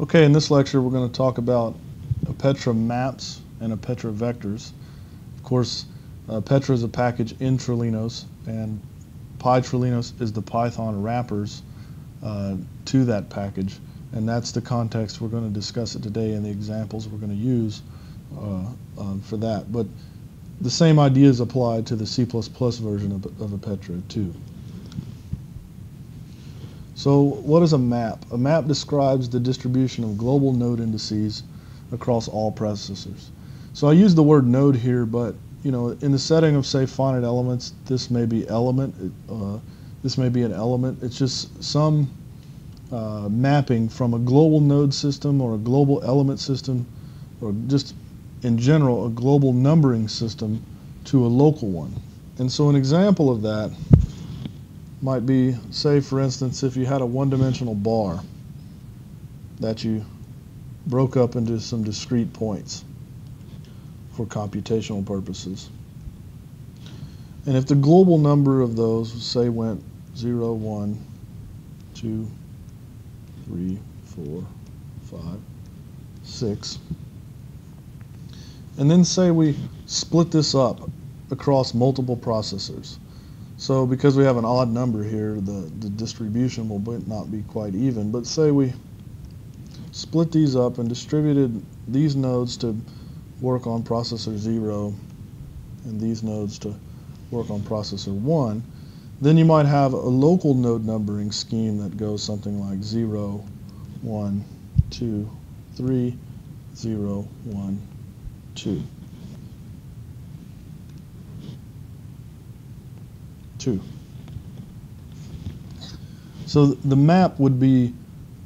Okay, in this lecture we're going to talk about Epetra maps and Epetra vectors. Of course, Epetra is a package in Trilinos, and PyTrilinos is the Python wrappers uh, to that package. And that's the context we're going to discuss it today and the examples we're going to use uh, um, for that. But the same ideas apply to the C++ version of, of Epetra too. So what is a map? A map describes the distribution of global node indices across all processors. So I use the word node here, but you know, in the setting of say finite elements, this may be element, uh, this may be an element. It's just some uh, mapping from a global node system or a global element system, or just in general a global numbering system to a local one. And so an example of that might be, say for instance, if you had a one-dimensional bar that you broke up into some discrete points for computational purposes. And if the global number of those, say, went 0, 1, 2, 3, 4, 5, 6, and then say we split this up across multiple processors. So because we have an odd number here, the, the distribution will not be quite even. But say we split these up and distributed these nodes to work on processor 0 and these nodes to work on processor 1, then you might have a local node numbering scheme that goes something like 0, 1, 2, 3, 0, 1, 2. 2. So the map would be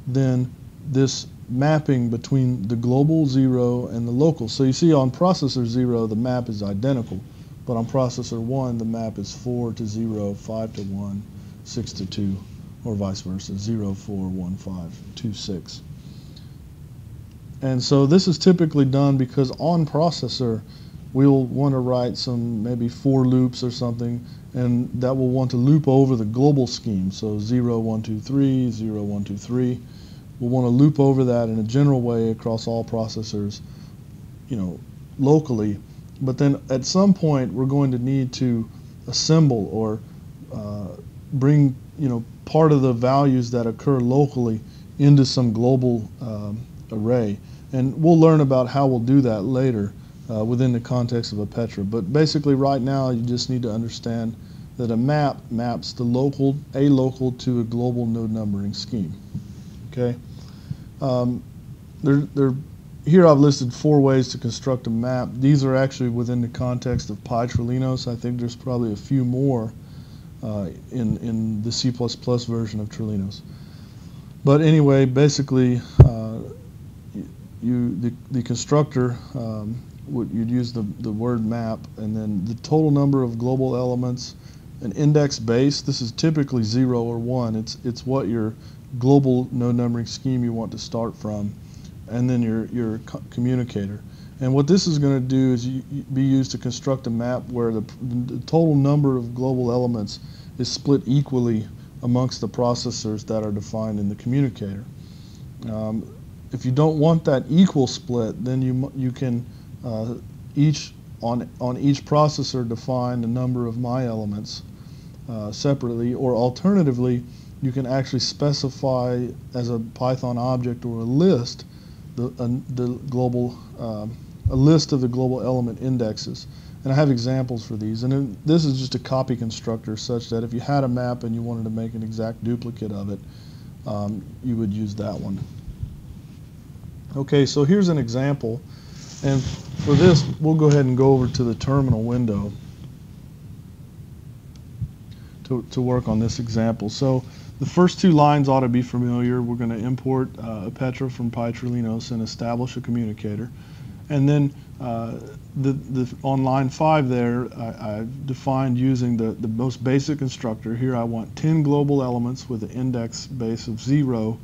then this mapping between the global 0 and the local. So you see on processor 0 the map is identical, but on processor 1 the map is 4 to 0, 5 to 1, 6 to 2, or vice versa, 0, 4, 1, 5, 2, 6. And so this is typically done because on processor we'll want to write some maybe for loops or something and that will want to loop over the global scheme. So 0, 1, 2, 3, 0, 1, 2, 3. We'll want to loop over that in a general way across all processors, you know, locally. But then at some point we're going to need to assemble or uh, bring, you know, part of the values that occur locally into some global um, array. And we'll learn about how we'll do that later uh, within the context of Epetra. But basically right now you just need to understand that a map maps the local, a local to a global node numbering scheme. Okay. Um, there, there, here I've listed four ways to construct a map. These are actually within the context of PyTrilinos. I think there's probably a few more uh, in, in the C++ version of Trilinos. But anyway, basically, uh, you, the, the constructor um, you'd use the, the word map, and then the total number of global elements, an index base. This is typically zero or one. It's it's what your global node numbering scheme you want to start from, and then your your co communicator. And what this is going to do is you, you be used to construct a map where the, the total number of global elements is split equally amongst the processors that are defined in the communicator. Um, if you don't want that equal split, then you you can uh, each on on each processor define the number of my elements uh, separately, or alternatively, you can actually specify as a Python object or a list the, uh, the global um, a list of the global element indexes. And I have examples for these. And this is just a copy constructor such that if you had a map and you wanted to make an exact duplicate of it, um, you would use that one. Okay, so here's an example. And for this, we'll go ahead and go over to the terminal window to, to work on this example. So the first two lines ought to be familiar. We're going to import uh, Epetra from PyTrilinos and establish a communicator. And then uh, the, the, on line 5 there, I, I defined using the, the most basic constructor. Here I want 10 global elements with an index base of 0,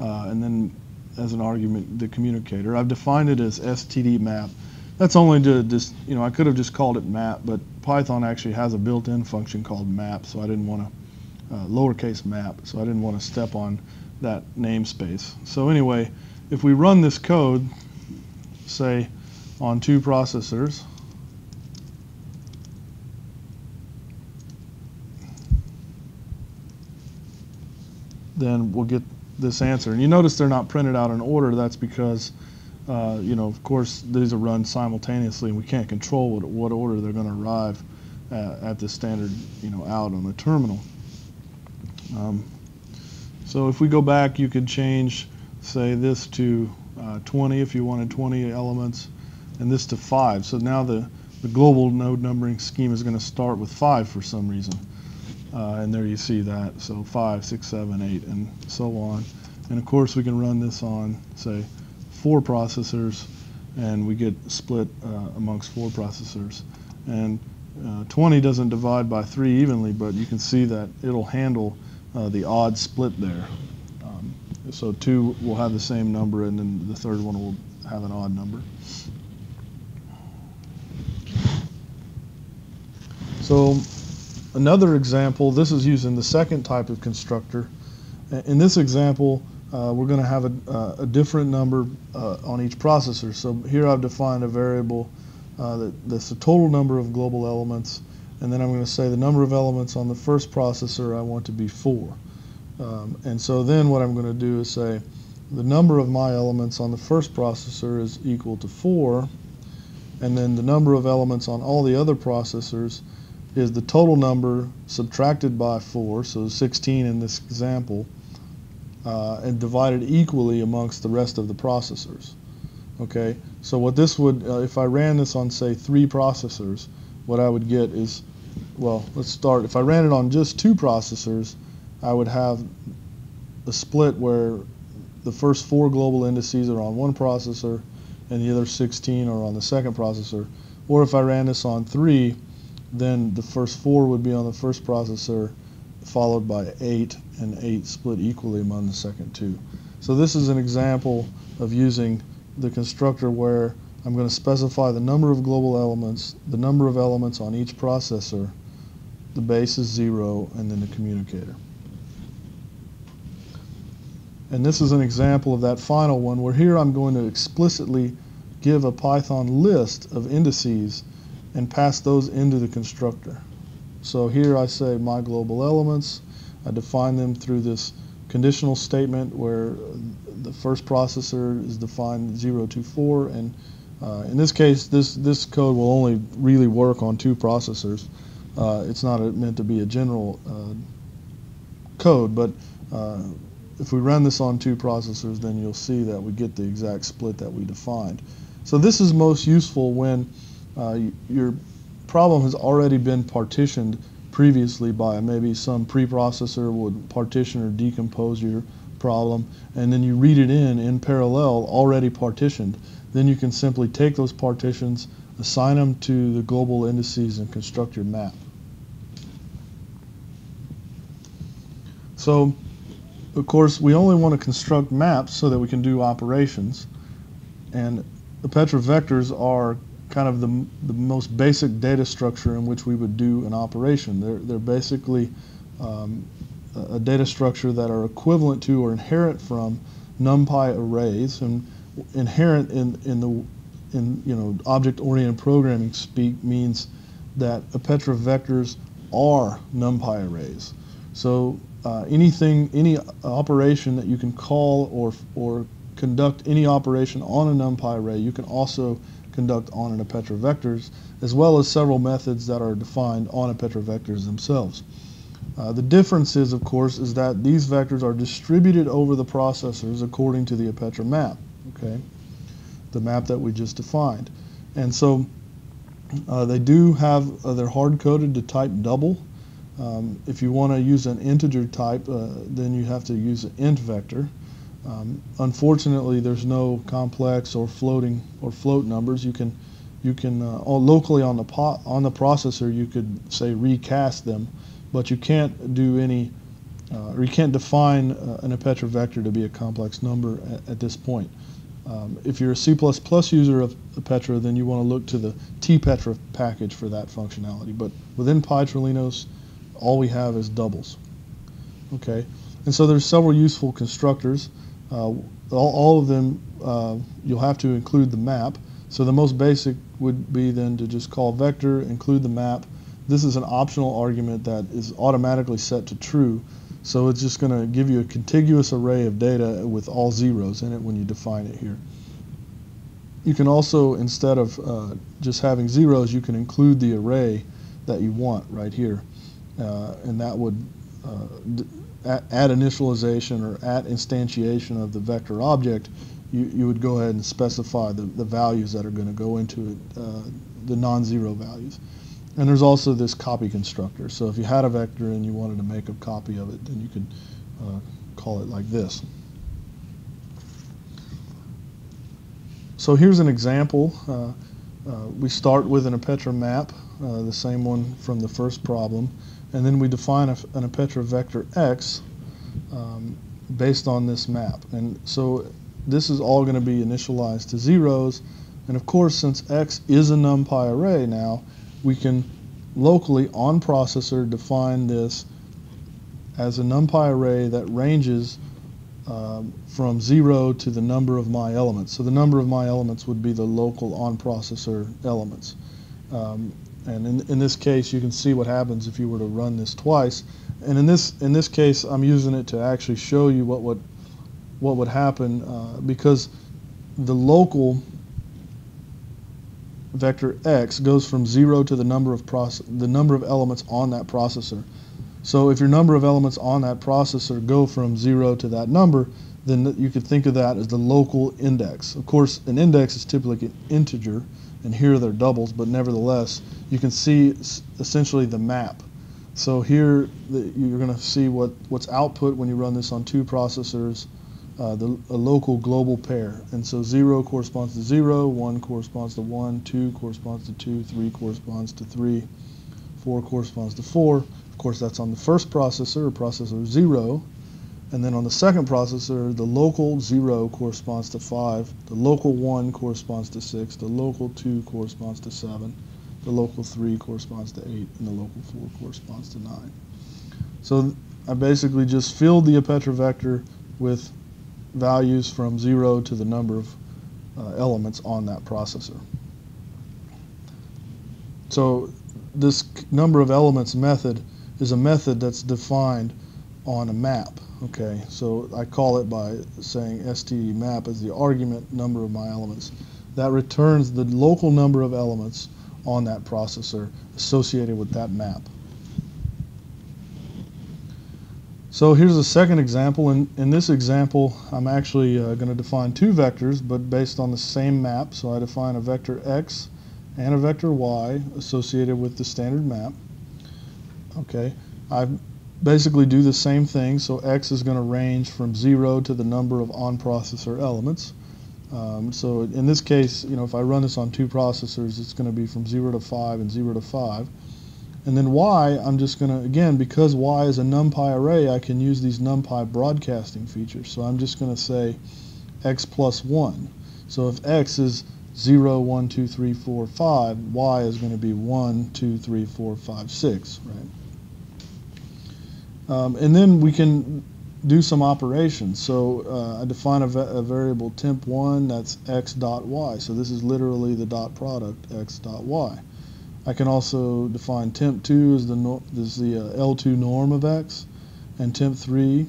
uh, and then as an argument, the communicator. I've defined it as std map. That's only to just, you know, I could have just called it map, but Python actually has a built-in function called map, so I didn't want to, uh, lowercase map, so I didn't want to step on that namespace. So anyway, if we run this code, say, on two processors, then we'll get this answer. And you notice they're not printed out in order. That's because, uh, you know, of course, these are run simultaneously, and we can't control what, what order they're going to arrive at, at the standard, you know, out on the terminal. Um, so if we go back, you could change, say, this to uh, 20 if you wanted 20 elements, and this to 5. So now the, the global node numbering scheme is going to start with 5 for some reason. Uh, and there you see that. So 5, 6, 7, 8, and so on. And of course, we can run this on, say, four processors, and we get split uh, amongst four processors. And uh, 20 doesn't divide by 3 evenly, but you can see that it'll handle uh, the odd split there. Um, so 2 will have the same number, and then the third one will have an odd number. So another example, this is using the second type of constructor. In this example, uh, we're going to have a, uh, a different number uh, on each processor. So here I've defined a variable uh, that, that's the total number of global elements, and then I'm going to say the number of elements on the first processor I want to be 4. Um, and so then what I'm going to do is say the number of my elements on the first processor is equal to 4, and then the number of elements on all the other processors is the total number subtracted by 4, so 16 in this example, uh, and divided equally amongst the rest of the processors. Okay, so what this would, uh, if I ran this on say three processors, what I would get is, well, let's start. If I ran it on just two processors, I would have a split where the first four global indices are on one processor and the other 16 are on the second processor. Or if I ran this on three, then the first four would be on the first processor, followed by eight, and eight split equally among the second two. So this is an example of using the constructor where I'm going to specify the number of global elements, the number of elements on each processor, the base is zero, and then the communicator. And this is an example of that final one where here I'm going to explicitly give a Python list of indices and pass those into the constructor. So here I say my global elements. I define them through this conditional statement where the first processor is defined 024 and uh, in this case this this code will only really work on two processors uh, it's not a, meant to be a general uh, code but uh, if we run this on two processors then you'll see that we get the exact split that we defined so this is most useful when uh, your problem has already been partitioned previously by maybe some preprocessor would partition or decompose your problem and then you read it in in parallel already partitioned. Then you can simply take those partitions assign them to the global indices and construct your map. So of course we only want to construct maps so that we can do operations and the Epetra vectors are kind of the, the most basic data structure in which we would do an operation. They're, they're basically um, a, data structure that are equivalent to or inherent from NumPy arrays and inherent in, in the in you know object-oriented programming speak means that Epetra vectors are NumPy arrays. So uh, anything, any operation that you can call or or conduct any operation on a NumPy array, you can also conduct on an Epetra vectors, as well as several methods that are defined on Epetra vectors themselves. Uh, the difference is, of course, is that these vectors are distributed over the processors according to the Epetra map, okay? The map that we just defined. And so uh, they do have, uh, they're hard-coded to type double. Um, if you want to use an integer type, uh, then you have to use an int vector. Um, unfortunately, there's no complex or floating or float numbers. You can, you can uh, locally on the pot, on the processor you could say recast them, but you can't do any, uh, or you can't define uh, an Epetra vector to be a complex number at, at this point. Um, if you're a C++ user of Epetra, then you want to look to the tpetra package for that functionality. But within Pytrilinos, all we have is doubles. Okay, and so there's several useful constructors. Uh, all, all, of them, uh, you'll have to include the map. So the most basic would be then to just call vector, include the map. This is an optional argument that is automatically set to true. So it's just going to give you a contiguous array of data with all zeros in it when you define it here. You can also, instead of uh, just having zeros, you can include the array that you want right here. Uh, and that would uh, at initialization or at instantiation of the vector object, you, you would go ahead and specify the, the values that are going to go into it, uh, the non-zero values. And there's also this copy constructor. So if you had a vector and you wanted to make a copy of it, then you could uh, call it like this. So here's an example. Uh, uh, we start with an Epetra map, uh, the same one from the first problem, and then we define a, an Epetra vector x um, based on this map. And so this is all going to be initialized to zeros. And of course, since x is a NumPy array now, we can locally on processor define this as a NumPy array that ranges um, from zero to the number of my elements. So the number of my elements would be the local on processor elements. Um, and in, in this case, you can see what happens if you were to run this twice. And in this in this case, I'm using it to actually show you what would what would happen uh, because the local vector x goes from zero to the number of the number of elements on that processor. So if your number of elements on that processor go from zero to that number, then you could think of that as the local index. Of course, an index is typically an integer, and here they're doubles, but nevertheless, you can see essentially the map. So here the, you're going to see what, what's output when you run this on two processors uh, the, a local global pair. And so 0 corresponds to 0, 1 corresponds to 1, 2 corresponds to 2, 3 corresponds to 3, 4 corresponds to 4. Of course, that's on the first processor, processor 0. And then on the second processor, the local 0 corresponds to 5, the local 1 corresponds to 6, the local 2 corresponds to 7, the local 3 corresponds to 8, and the local 4 corresponds to 9. So I basically just filled the Epetra vector with values from zero to the number of uh, elements on that processor. So this number of elements method is a method that's defined on a map. Okay, so I call it by saying std map as the argument number of my elements. That returns the local number of elements on that processor associated with that map. So here's a second example. In, in this example, I'm actually uh, going to define two vectors, but based on the same map. So I define a vector x and a vector y associated with the standard map. Okay, I basically do the same thing. So x is going to range from 0 to the number of on-processor elements. Um, so in this case, you know, if I run this on two processors, it's going to be from 0 to 5 and 0 to 5. And then y, I'm just going to, again, because y is a NumPy array, I can use these NumPy broadcasting features. So I'm just going to say x plus 1. So if x is 0, 1, 2, 3, 4, 5, y is going to be 1, 2, 3, 4, 5, 6, right? Um, and then we can do some operations. So uh, I define a, a, variable temp1 that's x dot y. So this is literally the dot product x dot y. I can also define temp2 as the, as the uh, L2 norm of x and temp3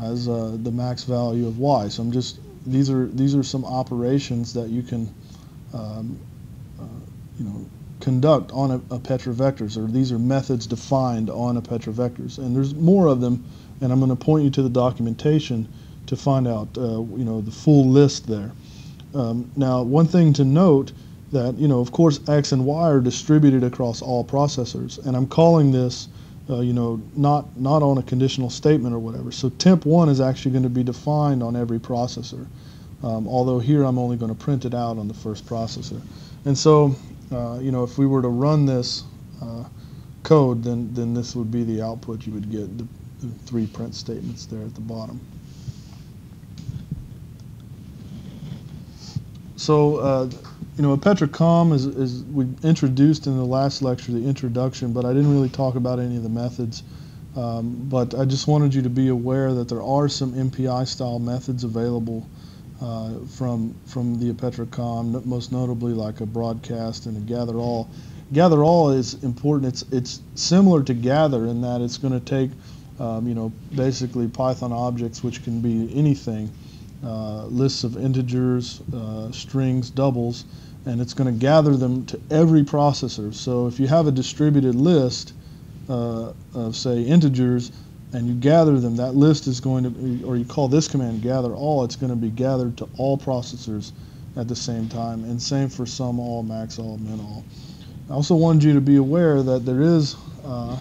as uh, the max value of y. So I'm just these are these are some operations that you can um, uh, you know conduct on a, Epetra vectors, or these are methods defined on a Epetra vectors. And there's more of them, and I'm going to point you to the documentation to find out uh, you know the full list there. Um, now, one thing to note that, you know, of course, X and Y are distributed across all processors. And I'm calling this, uh, you know, not, not on a conditional statement or whatever. So temp1 is actually going to be defined on every processor. Um, although here I'm only going to print it out on the first processor. And so, uh, you know, if we were to run this uh, code, then, then this would be the output you would get, the, the three print statements there at the bottom. So uh, you know, Epetra is, is we introduced in the last lecture the introduction, but I didn't really talk about any of the methods. Um, but I just wanted you to be aware that there are some MPI style methods available uh, from from the Epetra-Comm, most notably like a broadcast and a gather all. Gather all is important. It's it's similar to gather in that it's going to take um, you know basically Python objects which can be anything, uh, lists of integers, uh, strings, doubles, and it's going to gather them to every processor. So if you have a distributed list uh, of say integers and you gather them, that list is going to, be, or you call this command gather all, it's going to be gathered to all processors at the same time. And same for sum all, max all, min all. I also wanted you to be aware that there is uh,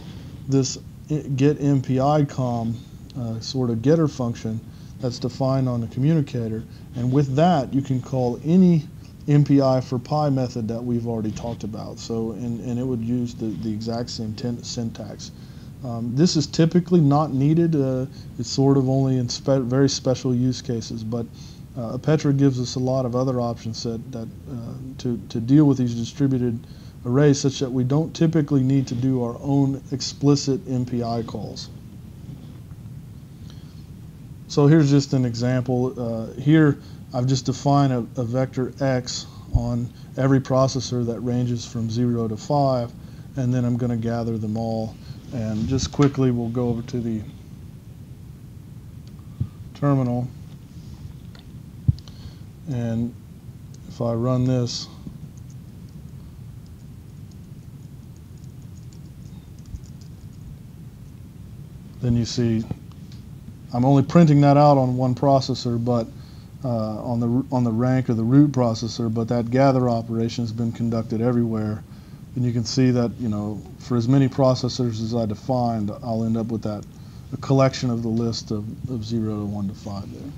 this get MPI com uh, sort of getter function that's defined on the communicator. And with that, you can call any mpi4py method that we've already talked about. So, and, and it would use the, the exact same syntax. Um, this is typically not needed. Uh, it's sort of only in spe very special use cases, but uh, Epetra gives us a lot of other options that, that uh, to, to deal with these distributed arrays such that we don't typically need to do our own explicit MPI calls. So here's just an example. Uh, here I've just defined a, a vector x on every processor that ranges from 0 to 5, and then I'm going to gather them all and just quickly, we'll go over to the terminal. And if I run this, then you see I'm only printing that out on one processor, but uh, on the on the rank or the root processor, but that gather operation has been conducted everywhere and you can see that, you know, for as many processors as I defined, I'll end up with that, a collection of the list of, of 0 to 1 to 5 there.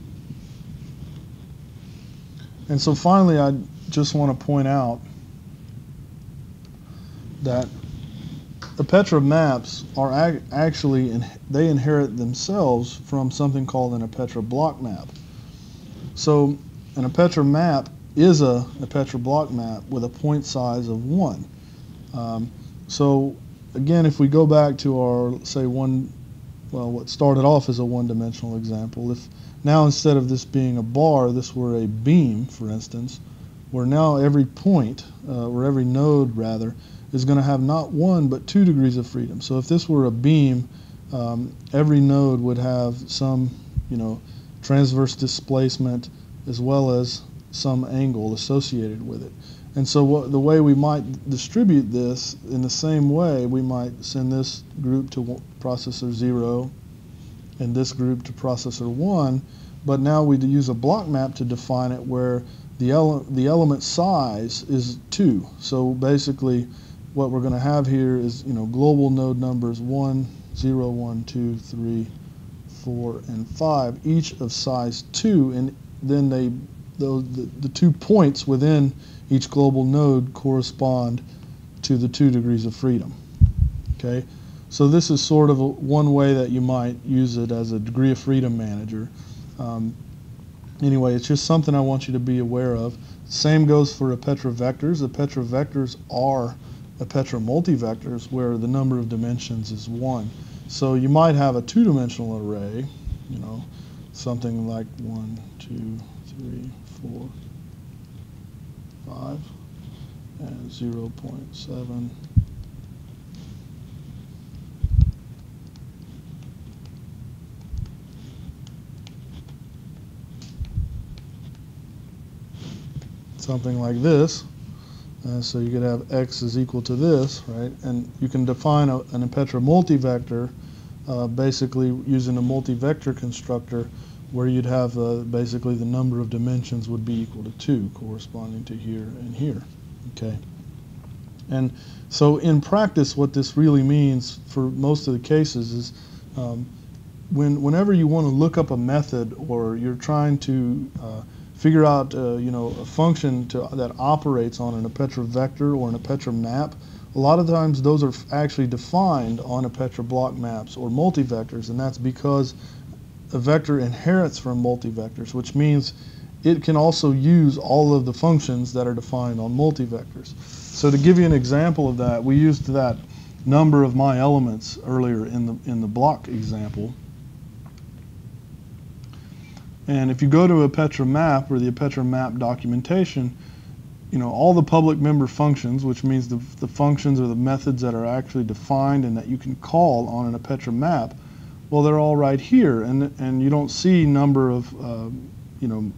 And so finally, I just want to point out that the Petra maps are actually, in, they inherit themselves from something called an Epetra block map. So an Epetra map is a Epetra block map with a point size of 1. Um, so again, if we go back to our, say, one, well, what started off as a one-dimensional example, if now instead of this being a bar, this were a beam, for instance, where now every point, uh, or every node rather, is going to have not one but two degrees of freedom. So if this were a beam, um, every node would have some, you know, transverse displacement as well as some angle associated with it. And so what, the way we might distribute this, in the same way, we might send this group to processor 0 and this group to processor 1, but now we use a block map to define it where the, ele the element size is 2. So basically what we're going to have here is you know global node numbers 1, 0, 1, 2, 3, 4, and 5, each of size 2, and then they the, the two points within each global node correspond to the two degrees of freedom. Okay, so this is sort of a, one way that you might use it as a degree of freedom manager. Um, anyway, it's just something I want you to be aware of. Same goes for Epetra vectors. Epetra vectors are Epetra multivectors where the number of dimensions is one. So you might have a two-dimensional array, you know, something like one, two, three, four, 5 and 0 0.7 something like this. Uh, so you could have x is equal to this, right? And you can define a, an Epetra multivector uh, basically using a multivector constructor where you'd have uh, basically the number of dimensions would be equal to 2 corresponding to here and here okay? And so in practice what this really means for most of the cases is um, when whenever you want to look up a method or you're trying to uh, figure out uh, you know a function to, that operates on an Epetra vector or an Epetra map a lot of times those are actually defined on Epetra block maps or multivectors and that's because a vector inherits from multivectors, which means it can also use all of the functions that are defined on multivectors. So to give you an example of that, we used that number of my elements earlier in the, in the block example. And if you go to Epetra map or the Epetra map documentation, you know, all the public member functions, which means the, the functions or the methods that are actually defined and that you can call on an Epetra map, well, they're all right here. And, and you don't see number of, uh, you know,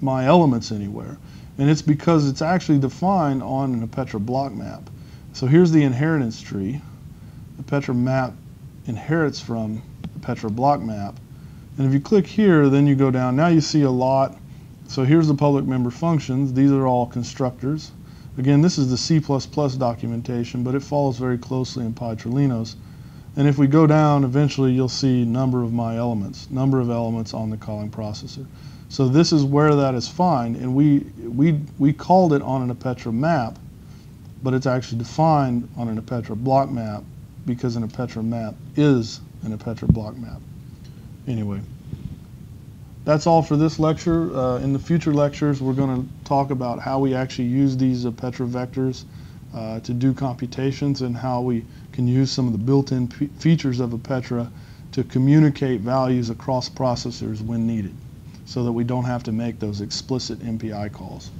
my elements anywhere. And it's because it's actually defined on an Epetra block map. So here's the inheritance tree. The Epetra map inherits from the Epetra block map. And if you click here, then you go down. Now you see a lot. So here's the public member functions. These are all constructors. Again, this is the C++ documentation, but it follows very closely in PyTrilinos. And if we go down, eventually you'll see number of my elements, number of elements on the calling processor. So this is where that is defined, and we, we, we called it on an Epetra map, but it's actually defined on an Epetra block map because an Epetra map is an Epetra block map. Anyway, that's all for this lecture. Uh, in the future lectures, we're going to talk about how we actually use these Epetra vectors uh, to do computations and how we can use some of the built-in features of Epetra to communicate values across processors when needed so that we don't have to make those explicit MPI calls.